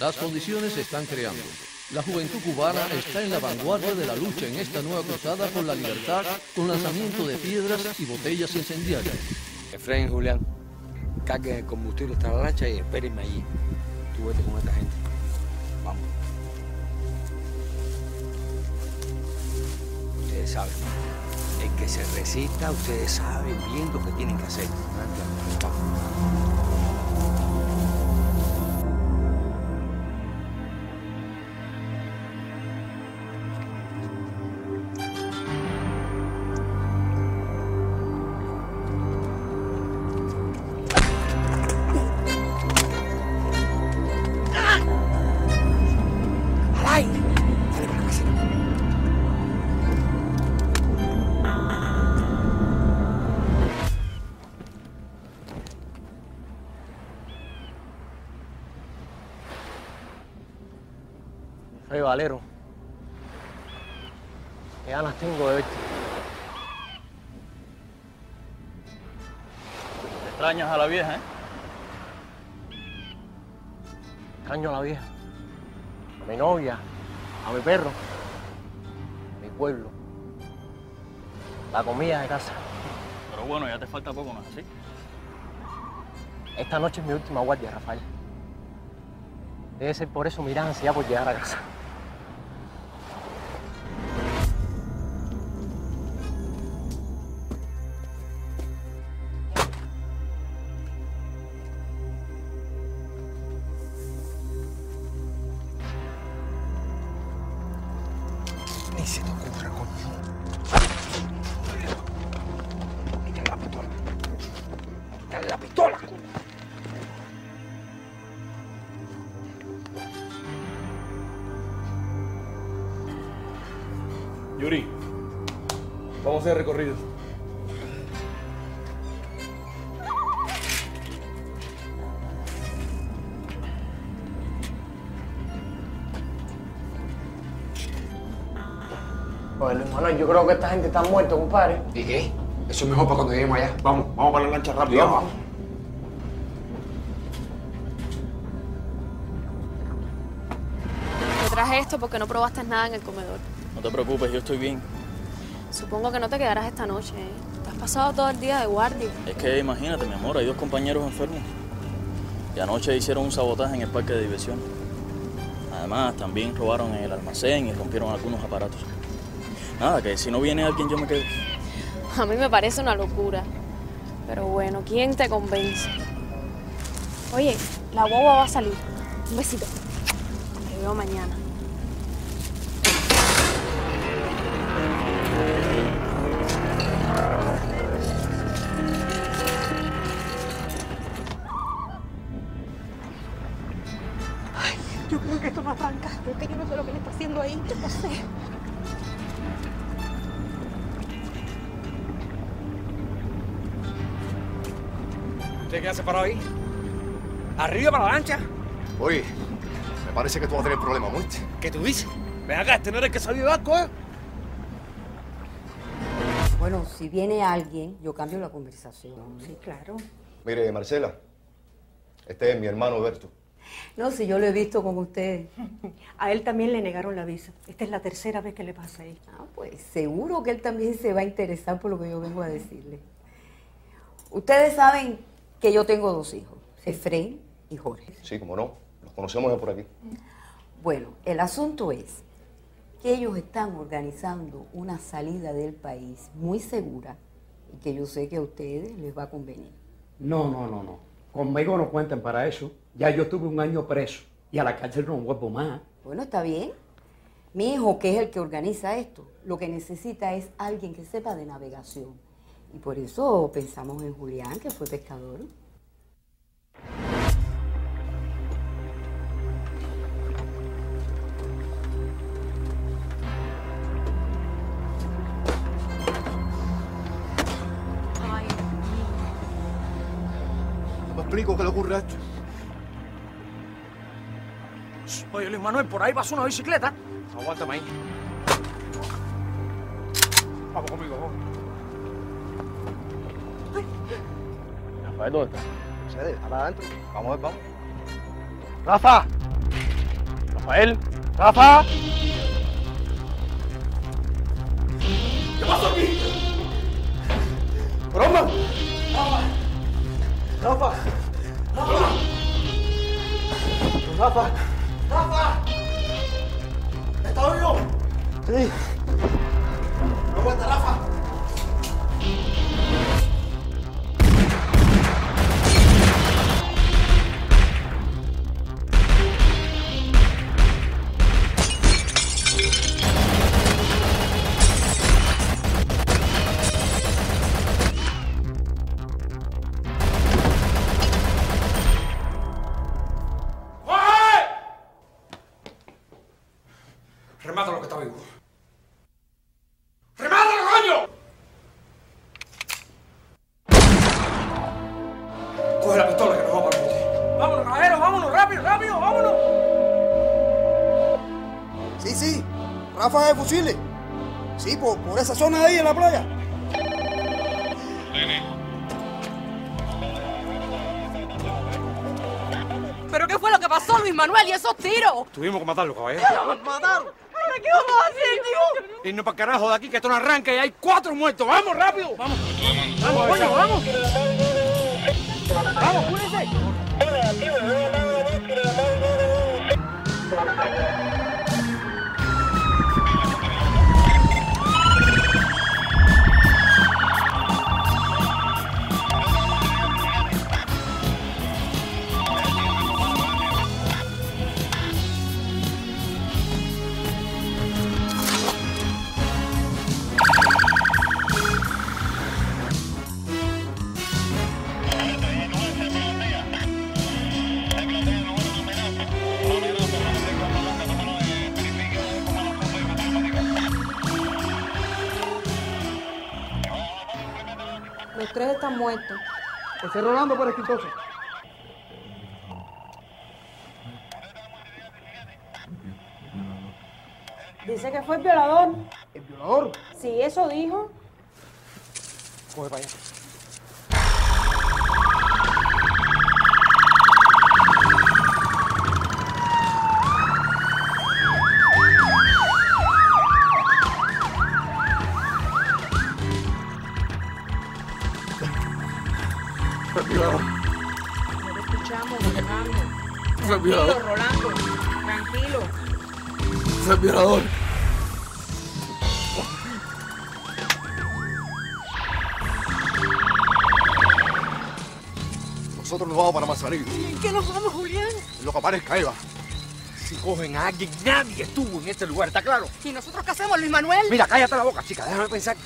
Las condiciones se están creando. La juventud cubana está en la vanguardia de la lucha en esta nueva cruzada por la libertad con lanzamiento de piedras y botellas incendiarias. Efraín Julián, carguen el combustible hasta la lancha y espérenme allí. Tú vete con esta gente. Vamos. Ustedes saben. El que se resista, ustedes saben bien lo que tienen que hacer. Vamos. A la vieja, eh? Extraño a la vieja, a mi novia, a mi perro, a mi pueblo, la comida de casa. Pero bueno, ya te falta poco, ¿no es así? Esta noche es mi última guardia, Rafael. Debe ser por eso mi ansiedad por llegar a casa. Que esta gente está muerta, compadre. ¿Y qué? Eso es mejor para cuando lleguemos allá. Vamos, vamos para la lancha rápido. Vamos. Vamos. Te traje esto porque no probaste nada en el comedor. No te preocupes, yo estoy bien. Supongo que no te quedarás esta noche. ¿eh? Te has pasado todo el día de guardia. Es que imagínate, mi amor, hay dos compañeros enfermos. Y anoche hicieron un sabotaje en el parque de diversiones. Además, también robaron el almacén y rompieron algunos aparatos. Nada, que si no viene alguien yo me quedo. A mí me parece una locura. Pero bueno, ¿quién te convence? Oye, la guagua va a salir. Un besito. Te veo mañana. ¿Usted qué hace parado ahí? ¿Arriba para la lancha? Oye, me parece que tú vas a tener problemas, ¿muerte? ¿Qué tú dices? Ven acá, este no era el que salió de barco, ¿eh? Bueno, si viene alguien, yo cambio la conversación. Sí, claro. Mire, Marcela, este es mi hermano Berto. No, si yo lo he visto con ustedes. A él también le negaron la visa. Esta es la tercera vez que le pasa ahí. Ah, pues seguro que él también se va a interesar por lo que yo vengo a decirle. Ustedes saben que yo tengo dos hijos, Efraín y Jorge. Sí, como no, los conocemos de por aquí. Bueno, el asunto es que ellos están organizando una salida del país muy segura y que yo sé que a ustedes les va a convenir. No, no, no, no. Conmigo no cuenten para eso. Ya yo estuve un año preso y a la cárcel no vuelvo más. Bueno, está bien. Mi hijo, que es el que organiza esto, lo que necesita es alguien que sepa de navegación. Y por eso pensamos en Julián, que fue pescador. Ay, ¿No me explico qué le ocurre a esto? Oye, Luis Manuel, por ahí pasó una bicicleta. Aguántame ahí. Vamos conmigo, vamos. Rafael, ¿dónde está? Cede, para adentro. Vamos a ver, vamos. Rafa, Rafael, Rafa. ¿Qué pasó aquí? Broma. Rafa. Rafa. Rafa. Rafa. Rafa. ¿Estás vivo? Sí. No aguanta, Rafa. Tuvimos que matarlo, caballero. ¡Mataron! Ay, ¿Qué vamos a hacer, tío? Irnos para carajo de aquí, que esto no arranca y hay cuatro muertos. ¡Vamos, rápido! ¡Vamos! ¡Vamos, coño, vamos! ¡Vamos, cuídense! Los tres están muertos. Ese Rolando por entonces. Dice que fue el violador. ¿El violador? Sí, eso dijo. Coge para allá. Violador. Nosotros nos vamos para Mazarí. ¿En qué nos vamos, Julián? Lo que aparezca, Eva. Si cogen a alguien, nadie estuvo en este lugar, ¿está claro? ¿Y nosotros qué hacemos, Luis Manuel? Mira, cállate la boca, chica, déjame pensar.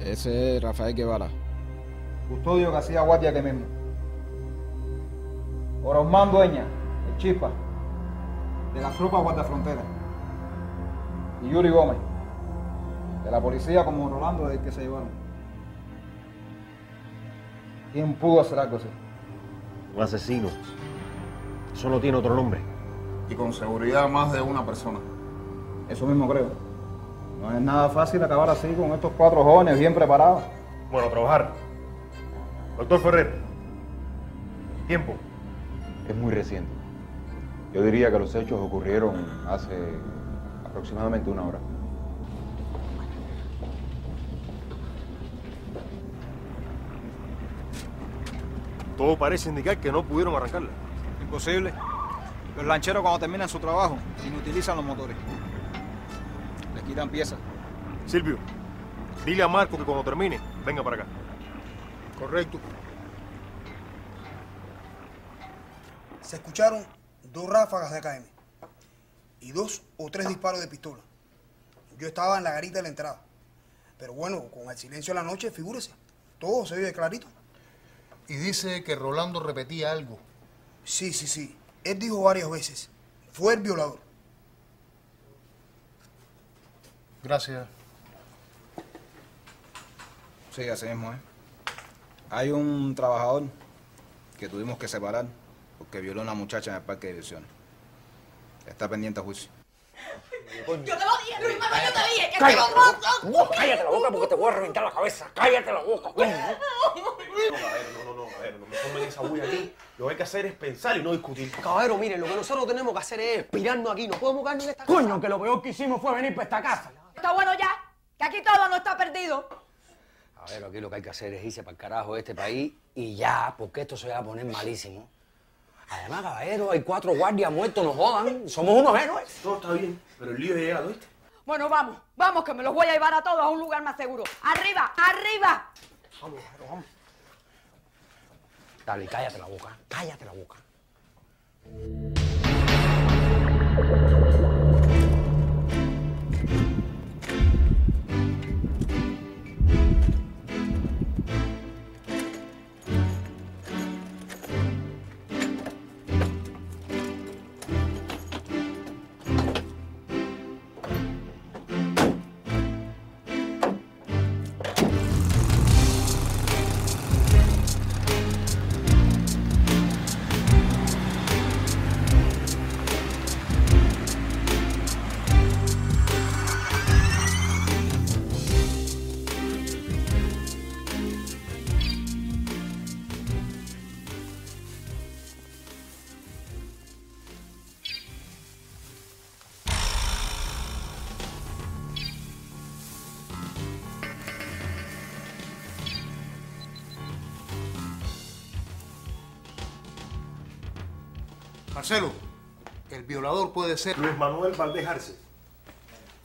Ese es Rafael Guevara. Custodio que hacía guardia que mismo. Orosmán Dueña, el chispa, de la tropa guardafrontera. Y Yuri Gómez, de la policía como Rolando del que se llevaron. ¿Quién pudo hacer algo así? Un asesino. Eso no tiene otro nombre. Y con seguridad más de una persona. Eso mismo creo. No es nada fácil acabar así con estos cuatro jóvenes bien preparados. Bueno, a trabajar. Doctor Ferrer. Tiempo. Es muy reciente. Yo diría que los hechos ocurrieron hace aproximadamente una hora. Todo parece indicar que no pudieron arrancarla. Imposible. Los lancheros cuando terminan su trabajo inutilizan los motores. Les quitan piezas. Silvio, dile a Marco que cuando termine, venga para acá. Correcto. Se escucharon dos ráfagas de AKM y dos o tres disparos de pistola. Yo estaba en la garita de la entrada. Pero bueno, con el silencio de la noche, figúrese, todo se oye clarito. Y dice que Rolando repetía algo. Sí, sí, sí. Él dijo varias veces. Fue el violador. Gracias. Sí, así mismo, ¿eh? Hay un trabajador que tuvimos que separar porque violó a una muchacha en el parque de diversiones. Está pendiente a juicio. Yo te lo dije, Luis Manuel, yo te dije que Cállate te la boca, cállate la boca porque te voy a reventar la cabeza. Cállate la boca, coño. No, no, no, no, caballero, no me formen esa bulla aquí. Lo que hay que hacer es pensar y no discutir. Caballero, miren, lo que nosotros tenemos que hacer es expirarnos aquí. No podemos quedarnos en esta Coño, que lo peor que hicimos fue venir para esta casa. Está bueno ya, que aquí todo no está perdido. A ver, aquí lo que hay que hacer es irse para el carajo de este país y ya, porque esto se va a poner malísimo. Además, caballero, hay cuatro guardias muertos, nos jodan. Somos unos héroes. Todo está bien, pero el lío es llegado, ¿viste? Bueno, vamos, vamos, que me los voy a llevar a todos a un lugar más seguro. ¡Arriba, arriba! Vamos, caballero, vamos. Dale, cállate la boca, cállate la boca. Marcelo, el violador puede ser... Luis Manuel Valdés Arce.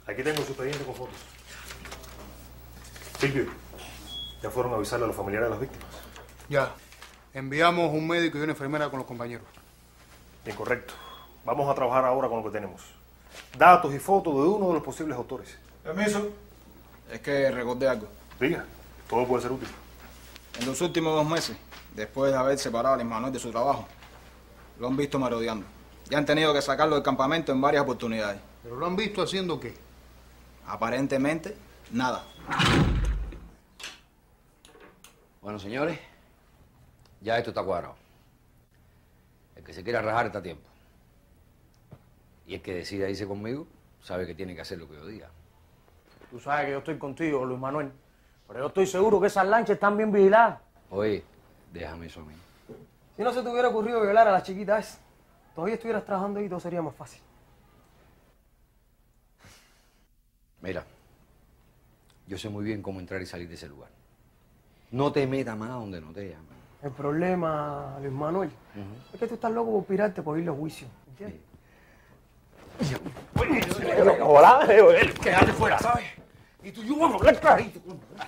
Aquí tengo su expediente con fotos. Silvio, ya fueron a avisarle a los familiares de las víctimas. Ya. Enviamos un médico y una enfermera con los compañeros. Incorrecto. Vamos a trabajar ahora con lo que tenemos. Datos y fotos de uno de los posibles autores. Permiso. Es que recordé algo. Diga, todo puede ser útil. En los últimos dos meses, después de haber separado a Manuel de su trabajo, lo han visto merodeando. Ya han tenido que sacarlo del campamento en varias oportunidades. ¿Pero lo han visto haciendo qué? Aparentemente, nada. Bueno, señores, ya esto está cuadrado. El que se quiera rajar está a tiempo. Y el que decida irse conmigo sabe que tiene que hacer lo que yo diga. Tú sabes que yo estoy contigo, Luis Manuel. Pero yo estoy seguro que esas lanchas están bien vigiladas. Oye, déjame eso a mí. Si no se te hubiera ocurrido violar a las chiquitas, todavía estuvieras trabajando ahí y todo sería más fácil. Mira, yo sé muy bien cómo entrar y salir de ese lugar. No te metas más donde no te llaman. El problema, Luis Manuel, es que tú estás loco por pirarte por ir a juicio. ¿Entiendes? Hola, quédate fuera, ¿sabes? Y tú y yo vamos a hablar clarito.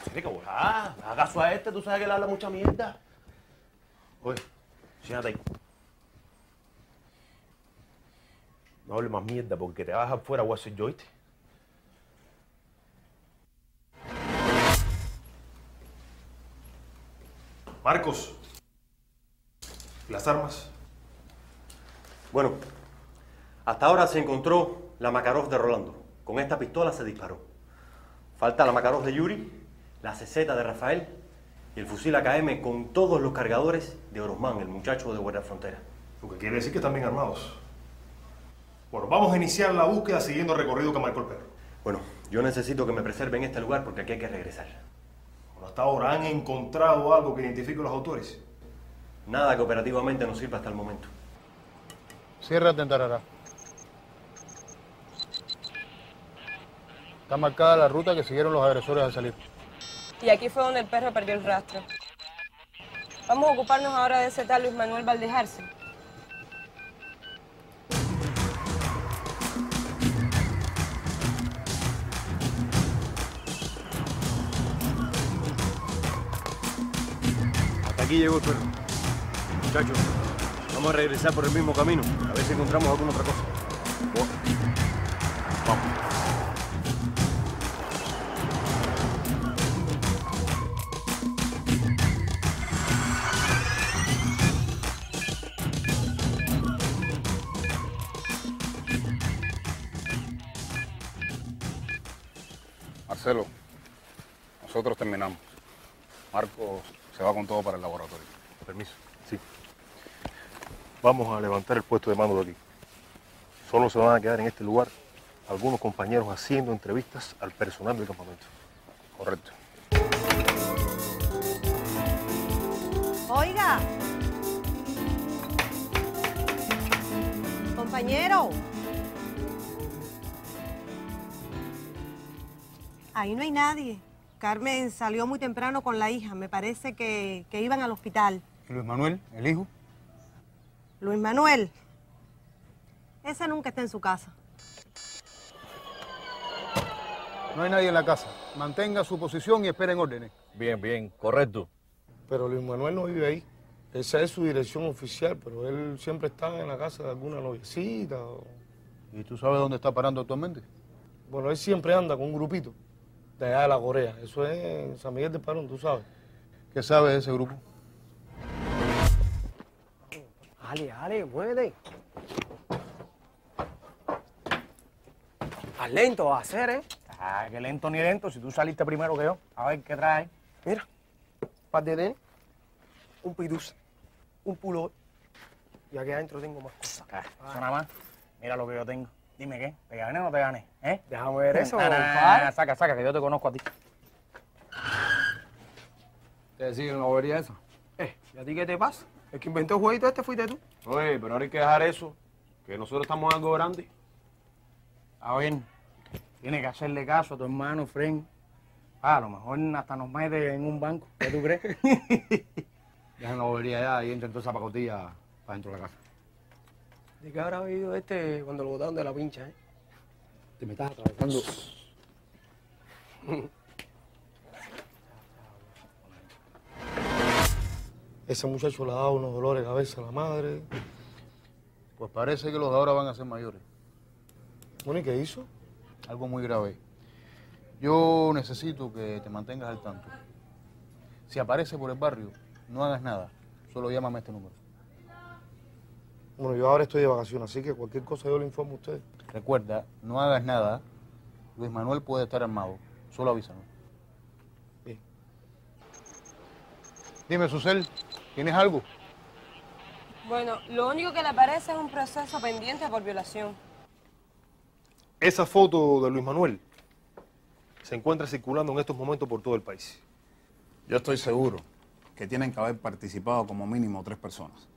Tiene que volar. ¿Acaso a este tú sabes que le habla mucha mierda? Oye, siéntate ahí. No hable más mierda porque te vas afuera voy a hacer yo, ¿oíste? Marcos. ¿Y las armas? Bueno, hasta ahora se encontró la Makarov de Rolando. Con esta pistola se disparó. Falta la Makarov de Yuri, la CZ de Rafael y el fusil AKM con todos los cargadores de Orosmán, el muchacho de Guardia Frontera. Lo que quiere decir que están bien armados. Bueno, vamos a iniciar la búsqueda siguiendo el recorrido que marcó el perro. Bueno, yo necesito que me preserven este lugar porque aquí hay que regresar. Bueno, hasta ahora, ¿han encontrado algo que identifique a los autores? Nada que operativamente nos sirva hasta el momento. Ciérrate en Tarará. Está marcada la ruta que siguieron los agresores al salir. Y aquí fue donde el perro perdió el rastro. Vamos a ocuparnos ahora de ese tal Luis Manuel Valdejarse. Hasta aquí llegó el perro. Muchachos, vamos a regresar por el mismo camino. A ver si encontramos alguna otra cosa. Nosotros terminamos. Marco se va con todo para el laboratorio. Permiso. Sí. Vamos a levantar el puesto de mando de aquí. Solo se van a quedar en este lugar algunos compañeros haciendo entrevistas al personal del campamento. Correcto. Oiga. Compañero. Ahí no hay nadie. Carmen salió muy temprano con la hija. Me parece que, que iban al hospital. ¿Y Luis Manuel, el hijo? Luis Manuel. Ese nunca está en su casa. No hay nadie en la casa. Mantenga su posición y esperen órdenes. Bien, bien, correcto. Pero Luis Manuel no vive ahí. Esa es su dirección oficial, pero él siempre está en la casa de alguna noviecita. o- ¿Y tú sabes dónde está parando actualmente? Bueno, él siempre anda con un grupito de allá de la Corea. Eso es en San Miguel de Parón, tú sabes. ¿Qué sabes de ese grupo? Ale, ale, muévete. Haz lento vas a hacer, ¿eh? Ah, qué lento ni lento, si tú saliste primero que yo. A ver, ¿qué traes? Mira, par de tenis, un piduz, un pullover. Y aquí adentro tengo más cosas. Ah, eso nada más. Mira lo que yo tengo. Dime qué, ¿te gané o no te gané? ¿Eh? Déjame ver eso, Nah, nah, nah, compadre. nah, saca, saca, que yo te conozco a ti. ¿Te siguen la bobería esa? Eh, ¿y a ti qué te pasa? El que inventó el jueguito este fuiste tú. Oye, pero ahora hay que dejar eso, que nosotros estamos en algo grande. A ver, tiene que hacerle caso a tu hermano, Fren. Ah, a lo mejor hasta nos mete en un banco. ¿Qué tú crees? Dejan la bobería ya y entren toda esa pacotilla para dentro de la casa. ¿De qué habrá oído este cuando lo botaron de la pincha, eh? Te me estás atravesando. Ese muchacho le ha dado unos dolores de cabeza a la madre. Pues parece que los de ahora van a ser mayores. Bueno, ¿y qué hizo? Algo muy grave. Yo necesito que te mantengas al tanto. Si aparece por el barrio, no hagas nada. Solo llámame a este número. Bueno, yo ahora estoy de vacaciones, así que cualquier cosa yo le informo a usted. Recuerda, no hagas nada. Luis Manuel puede estar armado. Solo avísanos. Bien. Dime, Susel, ¿tienes algo? Bueno, lo único que le parece es un proceso pendiente por violación. Esa foto de Luis Manuel se encuentra circulando en estos momentos por todo el país. Yo estoy seguro que tienen que haber participado como mínimo tres personas.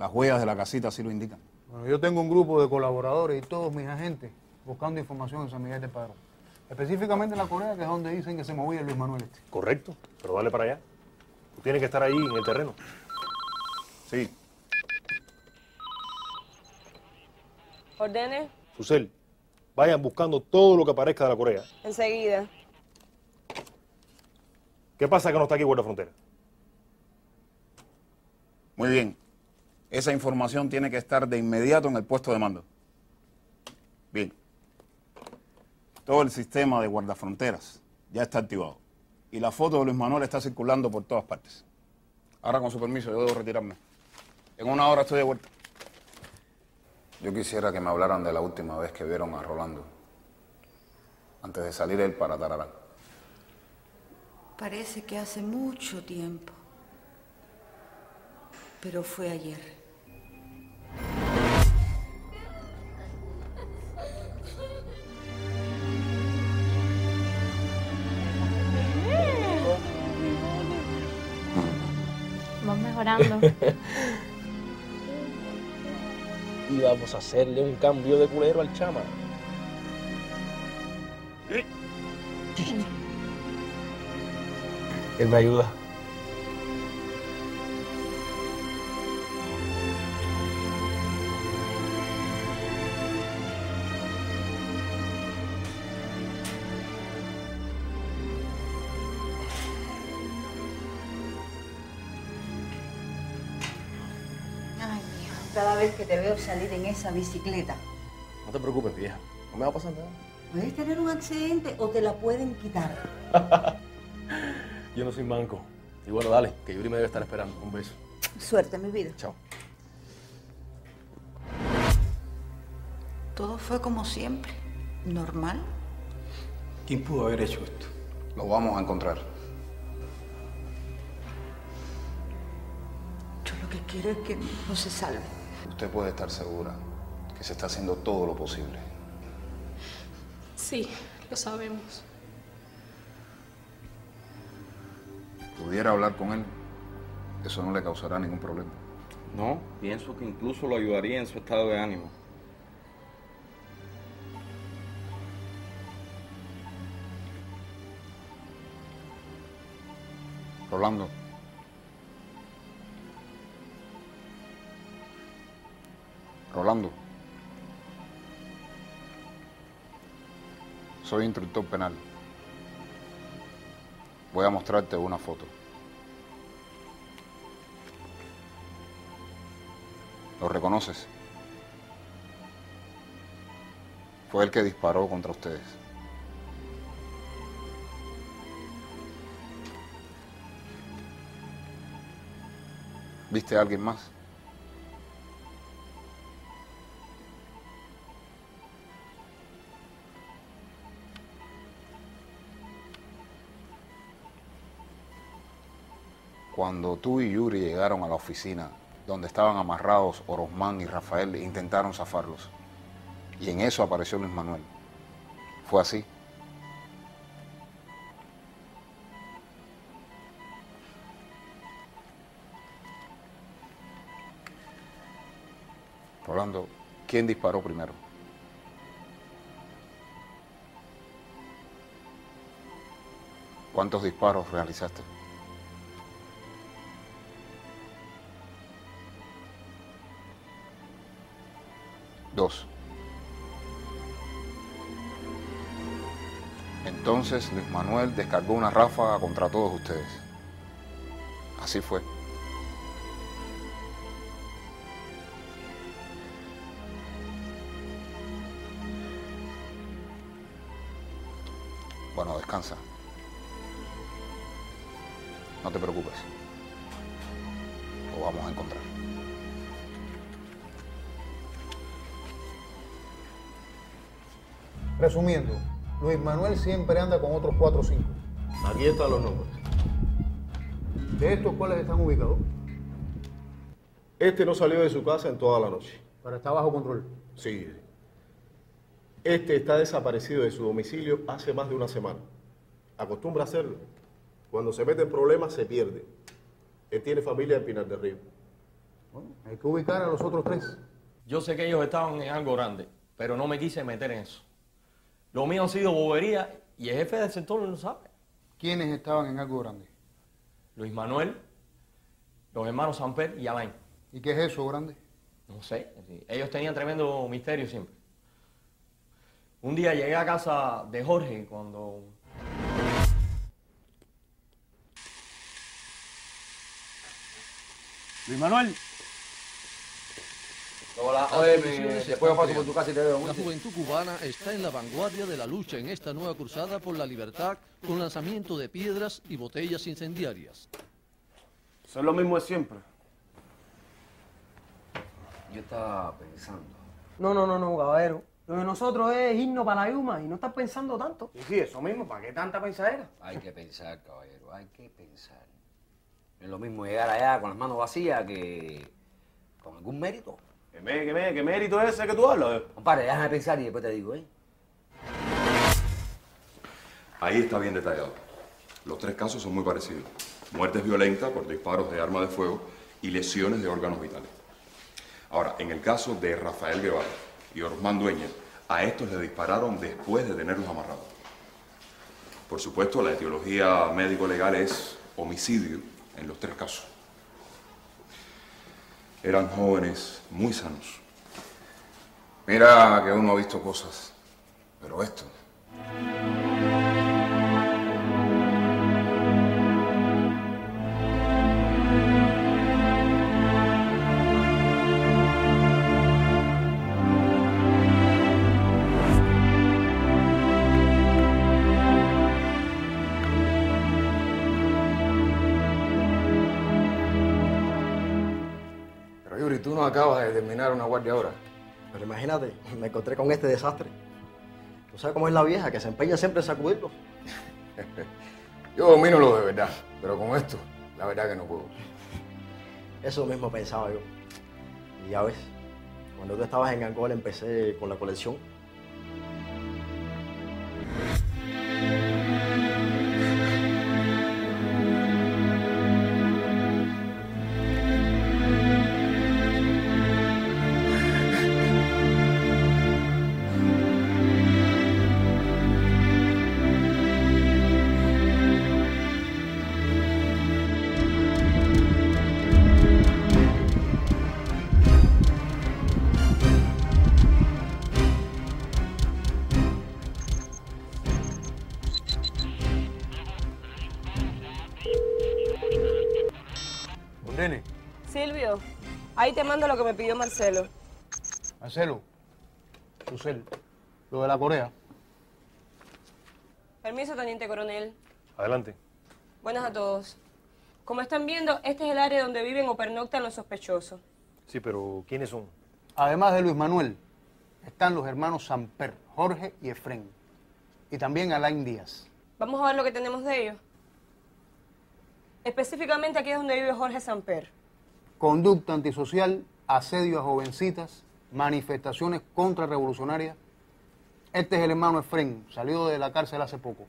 Las huellas de la casita así lo indican. Bueno, yo tengo un grupo de colaboradores y todos mis agentes buscando información en San Miguel de Padrón. Específicamente en la Corea, que es donde dicen que se movía Luis Manuel este. Correcto, pero dale para allá. Tú tienes que estar ahí en el terreno. Sí. Ordene Susel, vayan buscando todo lo que aparezca de la Corea. enseguida. ¿Qué pasa que no está aquí Guardia Frontera? Muy bien. Esa información tiene que estar de inmediato en el puesto de mando. Bien. Todo el sistema de guardafronteras ya está activado. Y la foto de Luis Manuel está circulando por todas partes. Ahora, con su permiso, yo debo retirarme. En una hora estoy de vuelta. Yo quisiera que me hablaran de la última vez que vieron a Rolando. Antes de salir él para Tararán. Parece que hace mucho tiempo. Pero fue ayer. Mejorando. Y vamos a hacerle un cambio de culero al chama. Él me ayuda. Cada vez que te veo salir en esa bicicleta, No te preocupes, vieja. No me va a pasar nada. puedes tener un accidente o te la pueden quitar. Yo no soy manco. Y bueno, dale, que Yuri me debe estar esperando. Un beso. Suerte, mi vida. Chao. Todo fue como siempre, normal. ¿Quién pudo haber hecho esto? Lo vamos a encontrar. Yo lo que quiero es que hijo se salve. Usted puede estar segura que se está haciendo todo lo posible. Sí, lo sabemos. ¿Pudiera hablar con él? eso no le causará ningún problema. No, pienso que incluso lo ayudaría en su estado de ánimo. Rolando. Rolando. Soy instructor penal. Voy a mostrarte una foto. ¿Lo reconoces? Fue el que disparó contra ustedes. ¿Viste a alguien más? Cuando tú y Yuri llegaron a la oficina donde estaban amarrados Orosmán y Rafael, intentaron zafarlos. Y en eso apareció Luis Manuel. ¿Fue así? Rolando, ¿quién disparó primero? ¿Cuántos disparos realizaste? Entonces Luis Manuel descargó una ráfaga contra todos ustedes. Así fue. Resumiendo, Luis Manuel siempre anda con otros cuatro o cinco. Aquí están los nombres. ¿De estos cuáles están ubicados? Este no salió de su casa en toda la noche. Pero está bajo control. Sí. Este está desaparecido de su domicilio hace más de una semana. Acostumbra hacerlo. Cuando se mete en problemas, se pierde. Él tiene familia en Pinar del Río. Hay que ubicar a los otros tres. Yo sé que ellos estaban en algo grande, pero no me quise meter en eso. Lo mío ha sido bobería y el jefe del sector lo sabe. ¿Quiénes estaban en algo grande? Luis Manuel, los hermanos Samper y Alain. ¿Y qué es eso grande? No sé, ellos tenían tremendo misterio siempre. Un día llegué a casa de Jorge cuando... Luis Manuel. Hola, están después paso por tu casa y te veo. La juventud cubana está en la vanguardia de la lucha en esta nueva cruzada por la libertad con lanzamiento de piedras y botellas incendiarias. Eso es lo mismo de siempre. Yo estaba pensando. No, no, no, no, caballero. Lo de nosotros es irnos para la Yuma y no estar pensando tanto. Sí, sí, eso mismo. ¿Para qué tanta pensadera? Hay que pensar, caballero, hay que pensar. No es lo mismo llegar allá con las manos vacías que con algún mérito. ¿Qué, me- qué me- qué mérito es ese que tú hablas? Compadre, déjame pensar y después te digo, ¿eh? Ahí está bien detallado. Los tres casos son muy parecidos. Muertes violentas por disparos de arma de fuego y lesiones de órganos vitales. Ahora, en el caso de Rafael Guevara y Ormán Dueña, a estos le dispararon después de tenerlos amarrados. Por supuesto, la etiología médico-legal es homicidio en los tres casos. Eran jóvenes muy sanos. Mira que uno ha visto cosas, pero esto. Terminar una guardia ahora. Pero imagínate, me encontré con este desastre. ¿Tú sabes cómo es la vieja, que se empeña siempre en sacudirlo? Yo domino lo de verdad, pero con esto, la verdad que no puedo. Eso mismo pensaba yo. Y ya ves, cuando tú estabas en Angola empecé con la colección. Te mando lo que me pidió Marcelo. Marcelo, Susel, lo de la Corea. Permiso, teniente coronel. Adelante. Buenas a todos. Como están viendo, este es el área donde viven o pernoctan los sospechosos. Sí, pero ¿quiénes son? Además de Luis Manuel, están los hermanos Samper, Jorge y Efren. Y también Alain Díaz. Vamos a ver lo que tenemos de ellos. Específicamente aquí es donde vive Jorge Samper. Conducta antisocial, asedio a jovencitas, manifestaciones contrarrevolucionarias. Este es el hermano Efren, salió de la cárcel hace poco.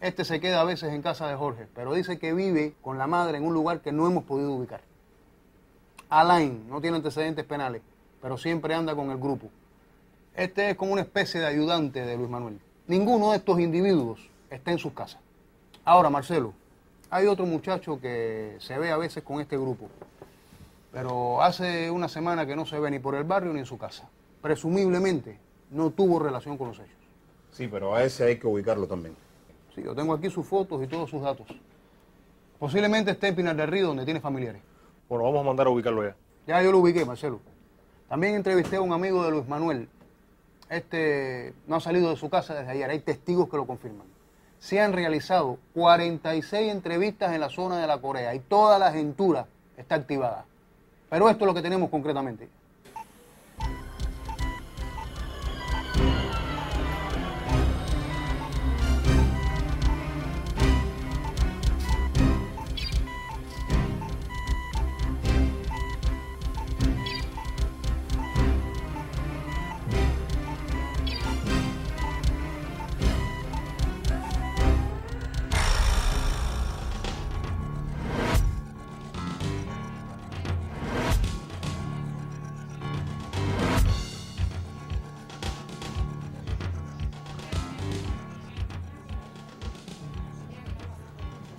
Este se queda a veces en casa de Jorge, pero dice que vive con la madre en un lugar que no hemos podido ubicar. Alain no tiene antecedentes penales, pero siempre anda con el grupo. Este es como una especie de ayudante de Luis Manuel. Ninguno de estos individuos está en sus casas. Ahora, Marcelo, hay otro muchacho que se ve a veces con este grupo, pero hace una semana que no se ve ni por el barrio ni en su casa. Presumiblemente no tuvo relación con los hechos. Sí, pero a ese hay que ubicarlo también. Sí, yo tengo aquí sus fotos y todos sus datos. Posiblemente esté en Pinar del Río, donde tiene familiares. Bueno, vamos a mandar a ubicarlo ya. Ya yo lo ubiqué, Marcelo. También entrevisté a un amigo de Luis Manuel. Este no ha salido de su casa desde ayer. Hay testigos que lo confirman. Se han realizado 46 entrevistas en la zona de la Corea y toda la agentura está activada. Pero esto es lo que tenemos concretamente.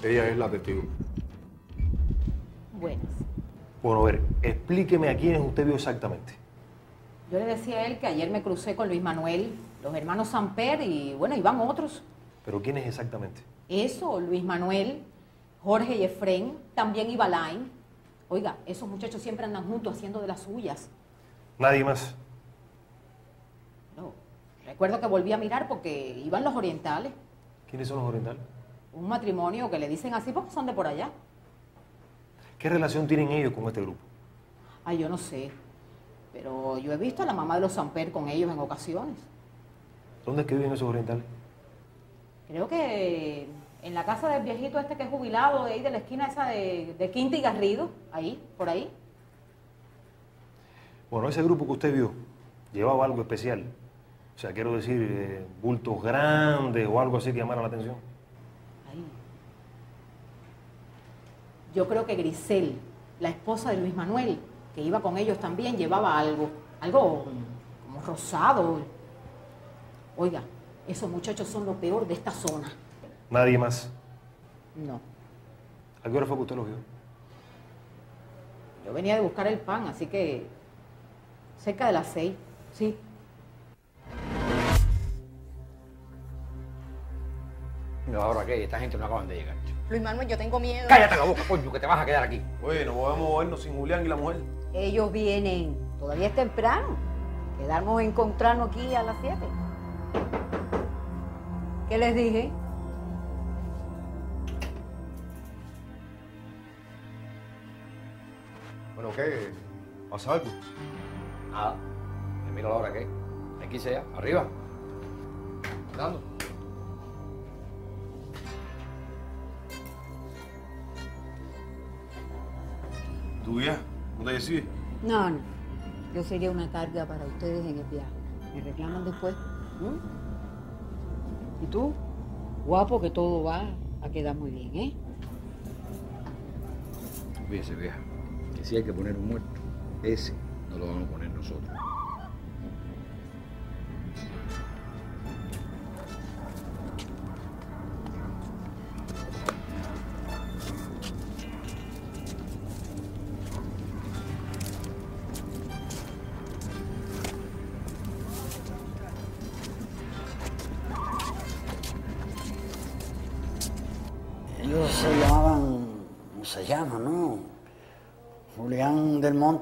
Ella es la testigo. Buenas. Bueno, a ver, explíqueme a quiénes usted vio exactamente. Yo le decía a él que ayer me crucé con Luis Manuel, los hermanos Samper y bueno, iban otros. ¿Pero quiénes exactamente? Eso, Luis Manuel, Jorge y Efren, también iba Lain. Oiga, esos muchachos siempre andan juntos haciendo de las suyas. Nadie más. No. Recuerdo que volví a mirar porque iban los orientales. ¿Quiénes son los orientales? Un matrimonio que le dicen así porque son de por allá. ¿Qué relación tienen ellos con este grupo? Ay, yo no sé. Pero yo he visto a la mamá de los Samper con ellos en ocasiones. ¿Dónde es que viven esos orientales? Creo que en la casa del viejito este que es jubilado, de ahí de la esquina esa de, de Quinta y Garrido, ahí, por ahí. Bueno, ese grupo que usted vio llevaba algo especial. O sea, quiero decir, eh, bultos grandes o algo así que llamara la atención. Yo creo que Grisel, la esposa de Luis Manuel, que iba con ellos también, llevaba algo, algo como rosado. Oiga, esos muchachos son lo peor de esta zona. Nadie más. No. ¿A qué hora fue que usted los vio? Yo venía de buscar el pan, así que cerca de las seis, sí. No, ahora qué, esta gente no acaban de llegar. Luis Manuel, yo tengo miedo. Cállate la boca, coño, que te vas a quedar aquí. Oye, no podemos movernos sin Julián y la mujer. Ellos vienen. Todavía es temprano. Quedamos a encontrarnos aquí a las 7. ¿Qué les dije? Bueno, ¿qué? ¿Pasa algo? Nada. Me miro la hora que. Aquí sea, arriba. Dando. ¿Tú ya? ¿No te decides? No, no. Yo sería una carga para ustedes en el viaje. Me reclaman después. ¿Y tú? Guapo que todo va a quedar muy bien, ¿eh? Fíjese, vieja, que si hay que poner un muerto, ese no lo vamos a poner nosotros.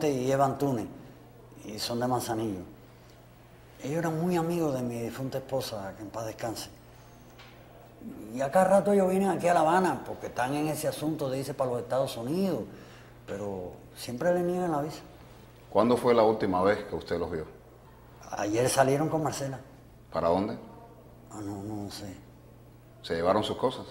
Monte y Eva Antunes, y son de Manzanillo. Ellos eran muy amigos de mi difunta esposa, que en paz descanse. Y a cada rato ellos vienen aquí a La Habana porque están en ese asunto de irse para los Estados Unidos, pero siempre le niegan la visa. ¿Cuándo fue la última vez que usted los vio? Ayer salieron con Marcela. ¿Para dónde? Ah, no, no sé. ¿Se llevaron sus cosas?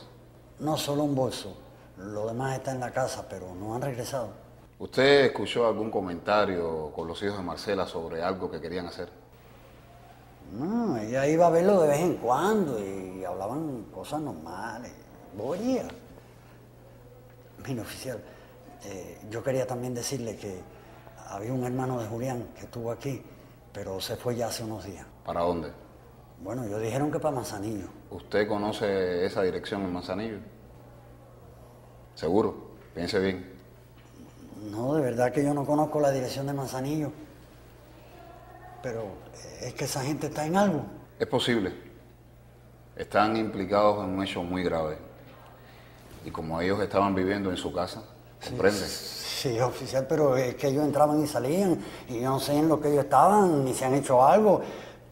No, solo un bolso. Lo demás está en la casa, pero no han regresado. ¿Usted escuchó algún comentario con los hijos de Marcela sobre algo que querían hacer? No, ella iba a verlo de vez en cuando y hablaban cosas normales. Bobería. Mire, oficial, eh, yo quería también decirle que había un hermano de Julián que estuvo aquí, pero se fue ya hace unos días. ¿Para dónde? Bueno, ellos dijeron que para Manzanillo. ¿Usted conoce esa dirección en Manzanillo? ¿Seguro? Piense bien. No, de verdad que yo no conozco la dirección de Manzanillo. Pero es que esa gente está en algo. Es posible. Están implicados en un hecho muy grave. Y como ellos estaban viviendo en su casa, ¿comprende? Sí, oficial, pero es que ellos entraban y salían y yo no sé en lo que ellos estaban, ni si han hecho algo.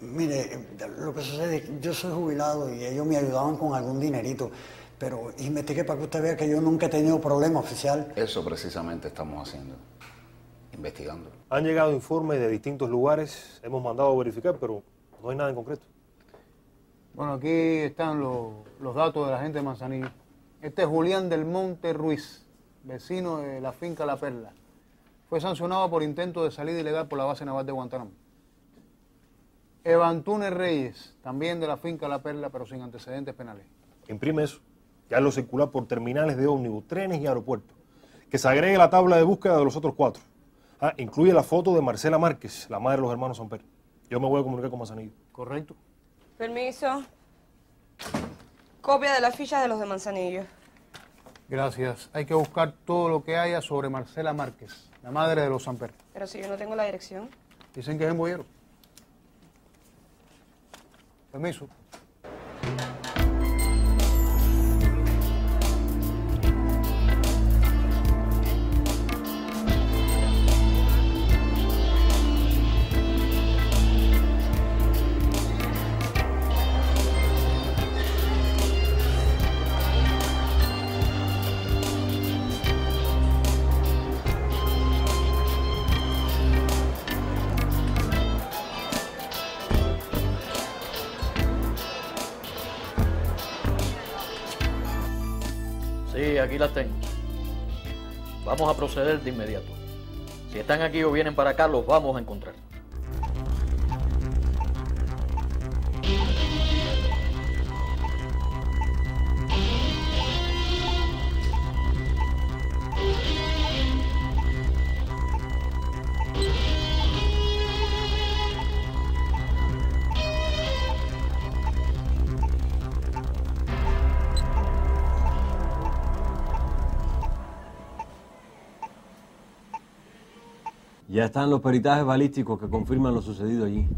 Mire, lo que sucede es que yo soy jubilado y ellos me ayudaban con algún dinerito, pero investigué para que usted vea que yo nunca he tenido problema oficial. Eso precisamente estamos haciendo. Investigando. Han llegado informes de distintos lugares, hemos mandado a verificar, pero no hay nada en concreto. Bueno, aquí están los, los datos de la gente de Manzanillo. Este es Julián del Monte Ruiz, vecino de la finca La Perla. Fue sancionado por intento de salida ilegal por la base naval de Guantánamo. Eva Antunes Reyes, también de la finca La Perla, pero sin antecedentes penales. Imprime eso. Ya lo circular por terminales de ómnibus, trenes y aeropuertos. Que se agregue la tabla de búsqueda de los otros cuatro. Ah, incluye la foto de Marcela Márquez, la madre de los hermanos Samper. Yo me voy a comunicar con Manzanillo. Correcto. Permiso. Copia de las fichas de los de Manzanillo. Gracias. Hay que buscar todo lo que haya sobre Marcela Márquez, la madre de los Samper. Pero si yo no tengo la dirección. Dicen que es en Boyero. Permiso. Vamos a proceder de inmediato. Si están aquí o vienen para acá, los vamos a encontrar. Ya están los peritajes balísticos que confirman lo sucedido allí.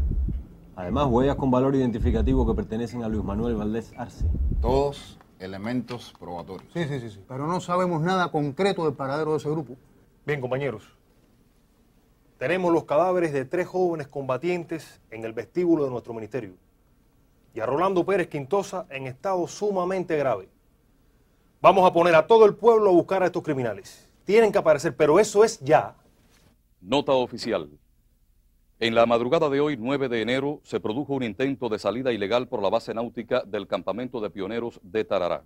Además, huellas con valor identificativo que pertenecen a Luis Manuel Valdés Arce. Todos elementos probatorios. Sí, sí, sí, sí. Pero no sabemos nada concreto del paradero de ese grupo. Bien, compañeros. Tenemos los cadáveres de tres jóvenes combatientes en el vestíbulo de nuestro ministerio. Y a Rolando Pérez Quintosa en estado sumamente grave. Vamos a poner a todo el pueblo a buscar a estos criminales. Tienen que aparecer, pero eso es ya. Nota oficial. En la madrugada de hoy, 9 de enero, se produjo un intento de salida ilegal por la base náutica del campamento de pioneros de Tarará.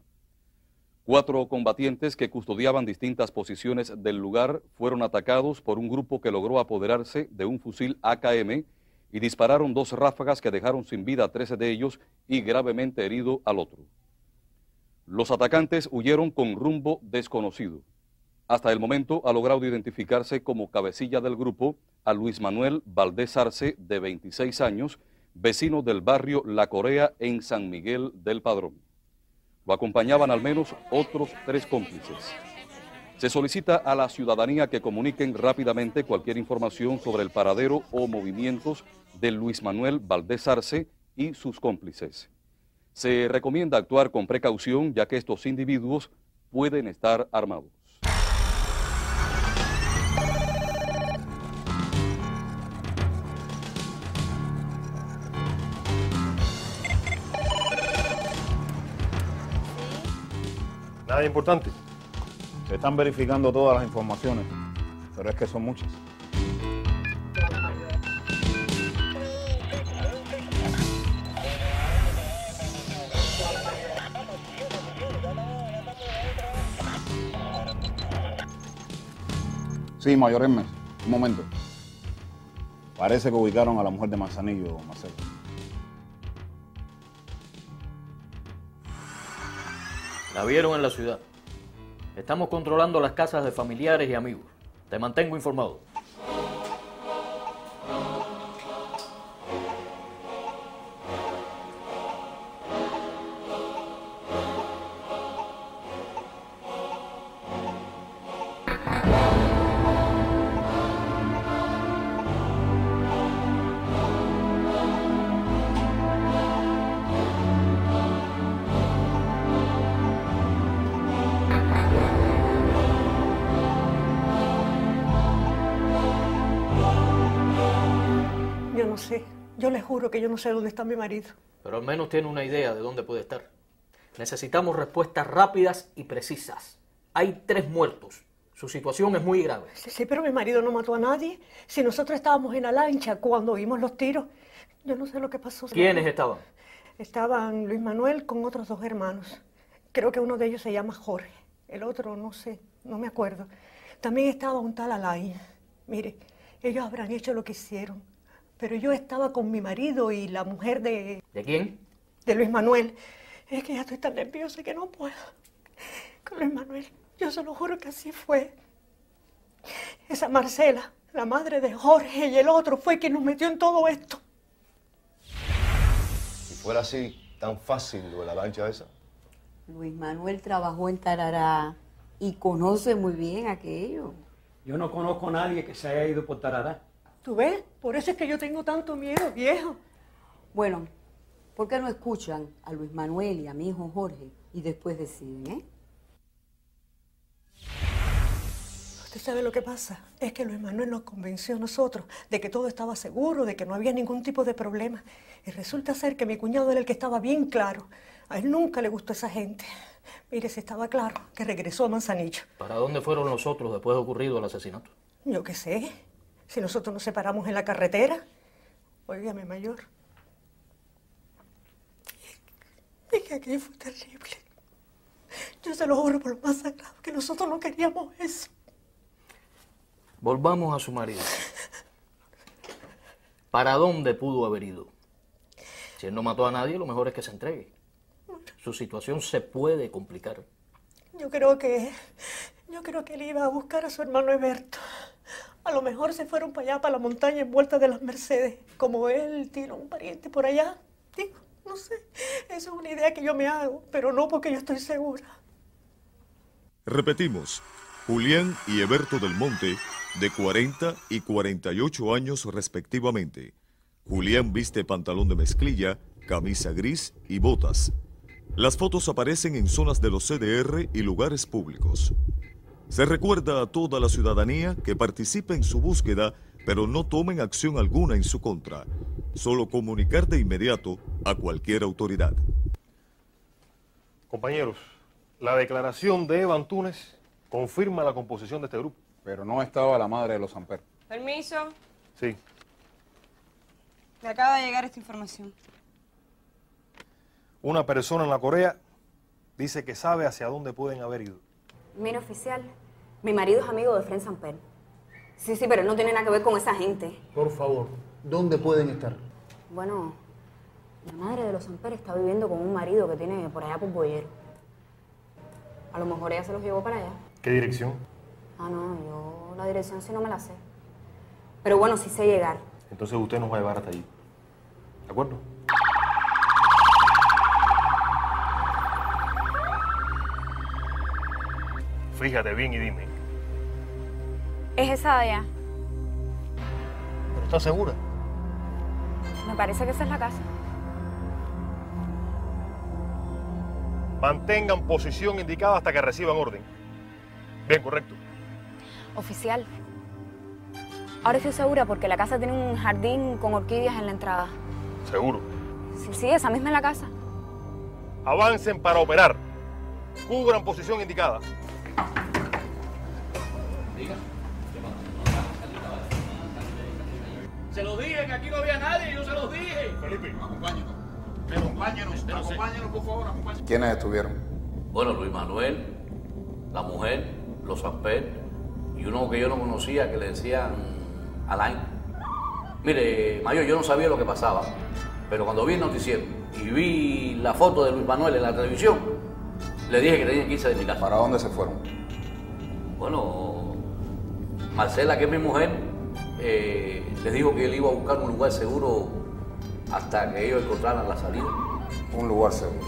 Cuatro combatientes que custodiaban distintas posiciones del lugar fueron atacados por un grupo que logró apoderarse de un fusil AKM y dispararon dos ráfagas que dejaron sin vida a 13 de ellos y gravemente herido al otro. Los atacantes huyeron con rumbo desconocido. Hasta el momento ha logrado identificarse como cabecilla del grupo a Luis Manuel Valdés Arce, de 26 años, vecino del barrio La Corea en San Miguel del Padrón. Lo acompañaban al menos otros tres cómplices. Se solicita a la ciudadanía que comuniquen rápidamente cualquier información sobre el paradero o movimientos de Luis Manuel Valdés Arce y sus cómplices. Se recomienda actuar con precaución ya que estos individuos pueden estar armados. Nada importante. Se están verificando todas las informaciones, pero es que son muchas. Sí, mayor Hermes, un momento. Parece que ubicaron a la mujer de Manzanillo, Marcelo. La vieron en la ciudad. Estamos controlando las casas de familiares y amigos. Te mantengo informado. Juro que yo no sé dónde está mi marido. Pero al menos tiene una idea de dónde puede estar. Necesitamos respuestas rápidas y precisas. Hay tres muertos. Su situación es muy grave. Sí, sí, pero mi marido no mató a nadie. Si nosotros estábamos en la lancha cuando oímos los tiros, yo no sé lo que pasó. ¿Quiénes estaban? Estaban Luis Manuel con otros dos hermanos. Creo que uno de ellos se llama Jorge. El otro, no sé, no me acuerdo. También estaba un tal Alain. Mire, ellos habrán hecho lo que hicieron. Pero yo estaba con mi marido y la mujer de, ¿De quién? de Luis Manuel. Es que ya estoy tan nerviosa que no puedo. Con Luis Manuel, yo se lo juro que así fue. Esa Marcela, la madre de Jorge y el otro, fue quien nos metió en todo esto. Si fuera así, tan fácil lo de la lancha esa. Luis Manuel trabajó en Tarará y conoce muy bien aquello. Yo no conozco a nadie que se haya ido por Tarará. ¿Tú ves? Por eso es que yo tengo tanto miedo, viejo. Bueno, ¿por qué no escuchan a Luis Manuel y a mi hijo Jorge y después deciden, eh? ¿Usted sabe lo que pasa? Es que Luis Manuel nos convenció a nosotros de que todo estaba seguro, de que no había ningún tipo de problema. Y resulta ser que mi cuñado era el que estaba bien claro. A él nunca le gustó esa gente. Mire, si estaba claro que regresó a Manzanillo. ¿Para dónde fueron los otros después de ocurrido el asesinato? Yo qué sé. Si nosotros nos separamos en la carretera. Óigame, mayor. Es que aquello fue terrible. Yo se lo juro por lo más sagrado que nosotros no queríamos eso. Volvamos a su marido. ¿Para dónde pudo haber ido? Si él no mató a nadie, lo mejor es que se entregue. Su situación se puede complicar. Yo creo que. Yo creo que él iba a buscar a su hermano Eberto. A lo mejor se fueron para allá, para la montaña envuelta de las Mercedes. Como él tiene un pariente por allá. Digo, no sé. Eso es una idea que yo me hago, pero no porque yo estoy segura. Repetimos, Julián y Eberto del Monte, de 40 y 48 años respectivamente. Julián viste pantalón de mezclilla, camisa gris y botas. Las fotos aparecen en zonas de los CDR y lugares públicos. Se recuerda a toda la ciudadanía que participe en su búsqueda, pero no tomen acción alguna en su contra. Solo comunicar de inmediato a cualquier autoridad. Compañeros, la declaración de Eva Antunes confirma la composición de este grupo. Pero no estaba la madre de los Amper. Permiso. Sí. Me acaba de llegar esta información. Una persona en la Corea dice que sabe hacia dónde pueden haber ido. Mira, oficial, mi marido es amigo de Fren Samper. Sí, sí, pero él no tiene nada que ver con esa gente. Por favor, ¿dónde pueden estar? Bueno, la madre de los Samper está viviendo con un marido que tiene por allá por Boyero. A lo mejor ella se los llevó para allá. ¿Qué dirección? Ah, no, yo la dirección sí no me la sé. Pero bueno, sí sé llegar. Entonces usted nos va a llevar hasta allí. ¿De acuerdo? Fíjate bien y dime. Es esa de allá. ¿Pero estás segura? Me parece que esa es la casa. Mantengan posición indicada hasta que reciban orden. Bien, correcto. Oficial. Ahora estoy segura porque la casa tiene un jardín con orquídeas en la entrada. Seguro. Sí, sí, esa misma es la casa. Avancen para operar. Cubran posición indicada. Se lo dije que aquí no había nadie, yo se los dije. Felipe, acompáñanos. Acompáñanos, acompáñanos, por favor, acompáñanos. ¿Quiénes estuvieron? Bueno, Luis Manuel, la mujer, los Amper y uno que yo no conocía que le decían Alain. Mire, Mayor, yo no sabía lo que pasaba, pero cuando vi el noticiero y vi la foto de Luis Manuel en la televisión, le dije que tenía que irse de mi casa. ¿Para dónde se fueron? Bueno, Marcela, que es mi mujer, eh, les dijo que él iba a buscar un lugar seguro hasta que ellos encontraran la salida. Un lugar seguro.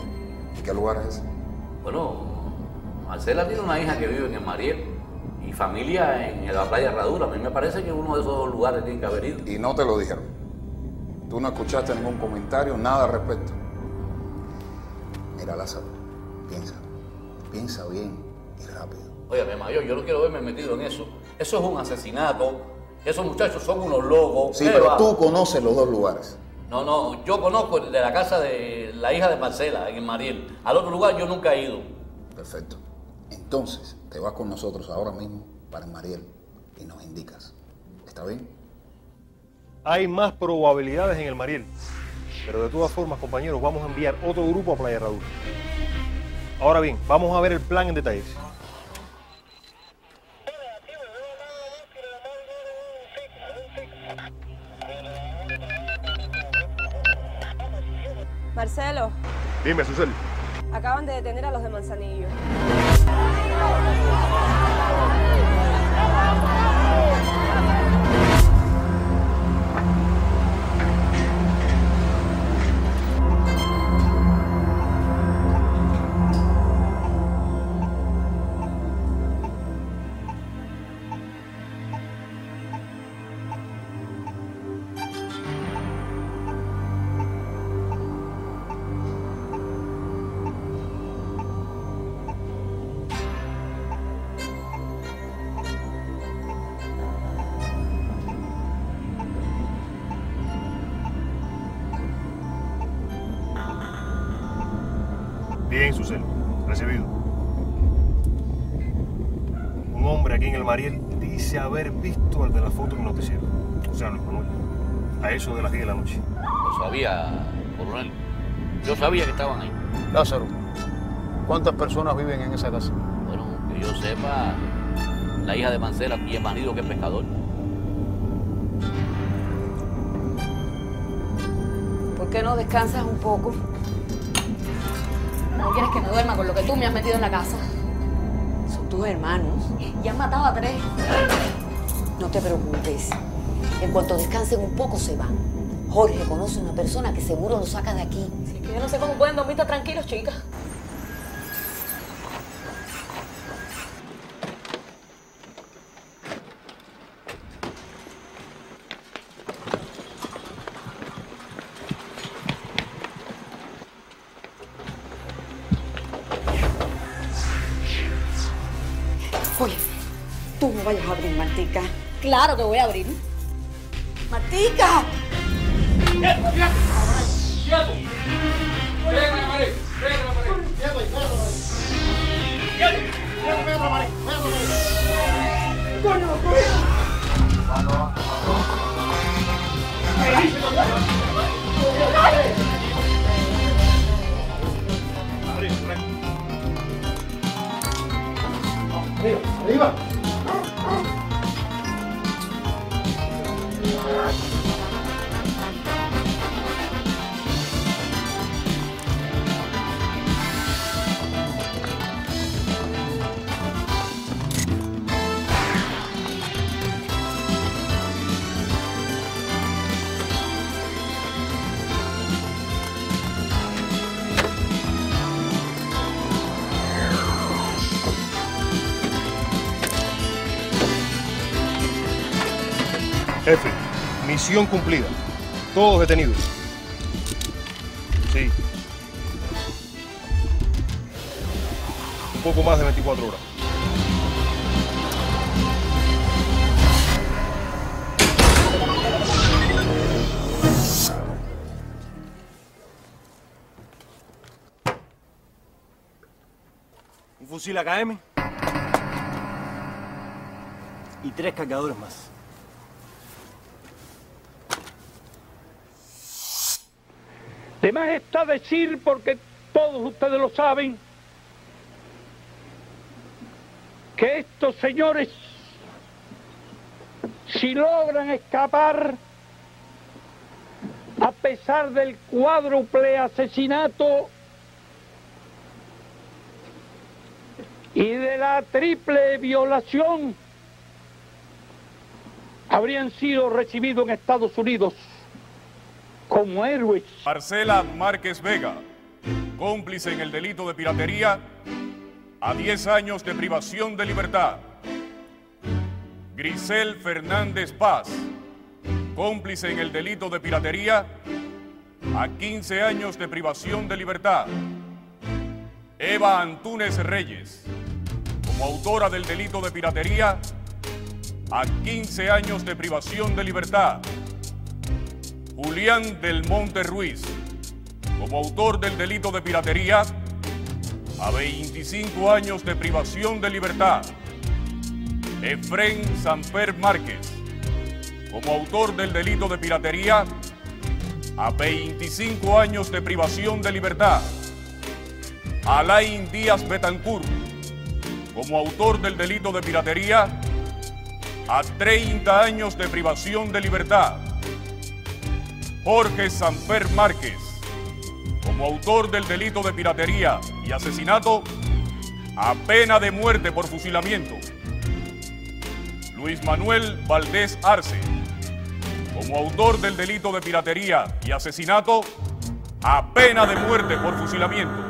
¿Y qué lugar es ese? Bueno, Marcela tiene una hija que vive en el Mariel y familia en la playa Herradura. A mí me parece que uno de esos lugares tiene que haber ido. Y no te lo dijeron. Tú no escuchaste ningún comentario, nada al respecto. Mira, Lázaro, piensa. Piensa bien y rápido. Oye, mi mayor, yo no quiero verme metido en eso. Eso es un asesinato. Esos muchachos son unos locos. Sí, ¿Qué pero va? tú conoces los dos lugares. No, no, yo conozco el de la casa de la hija de Marcela, en el Mariel. Al otro lugar yo nunca he ido. Perfecto. Entonces, te vas con nosotros ahora mismo para el Mariel y nos indicas. ¿Está bien? Hay más probabilidades en el Mariel. Pero de todas formas, compañeros, vamos a enviar otro grupo a Playa Herradura. Ahora bien, vamos a ver el plan en detalles. Marcelo, Dime, Susel. acaban de detener a los de Manzanillo. Eso de las 10 de la noche. Lo sabía, coronel. Yo sabía que estaban ahí. Lázaro, ¿cuántas personas viven en esa casa? Bueno, que yo sepa, la hija de Marcela y el marido que es pescador. ¿Por qué no descansas un poco? ¿No quieres que me duerma con lo que tú me has metido en la casa? Son tus hermanos. Y han matado a tres. No te preocupes. En cuanto descansen un poco, se van. Jorge conoce una persona que seguro lo saca de aquí. Que yo no sé cómo pueden dormir tan tranquilos, chicas. Oye, tú no vayas a abrir, Martica. Claro que voy a abrir. Jefe, misión cumplida. Todos detenidos. Sí. Un poco más de 24 horas. fusil AKM y tres cargadores más. De más está decir, porque todos ustedes lo saben, que estos señores, si logran escapar, a pesar del cuádruple asesinato y de la triple violación, habrían sido recibidos en Estados Unidos como héroes. Marcela Márquez Vega, cómplice en el delito de piratería, a 10 años de privación de libertad. Grisel Fernández Paz, cómplice en el delito de piratería, a 15 años de privación de libertad. Eva Antúnez Reyes, como autora del delito de piratería, a 15 años de privación de libertad. Julián del Monte Ruiz, como autor del delito de piratería, a 25 años de privación de libertad. Efren Samper Márquez, como autor del delito de piratería, a 25 años de privación de libertad. Alain Díaz Betancourt, como autor del delito de piratería, a 30 años de privación de libertad. Jorge Sanfer Márquez, como autor del delito de piratería y asesinato, a pena de muerte por fusilamiento. Luis Manuel Valdés Arce, como autor del delito de piratería y asesinato, a pena de muerte por fusilamiento.